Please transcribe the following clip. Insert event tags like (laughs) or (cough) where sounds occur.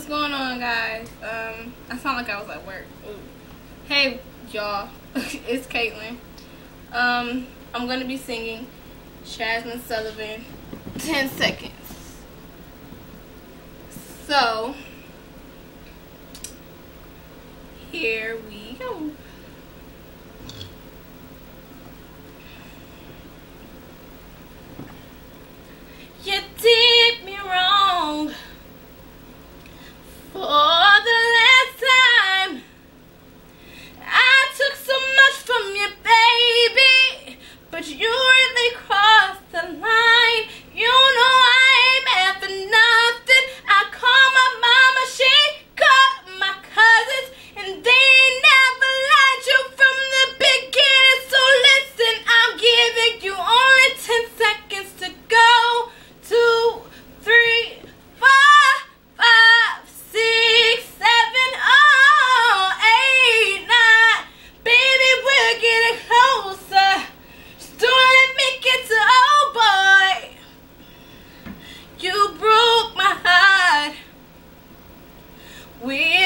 what's going on, guys? Um, I sound like I was at work. Ooh. Hey, y'all, (laughs) it's Katelyn. Um, I'm gonna be singing Jazmine Sullivan 10 seconds. So, here we go. We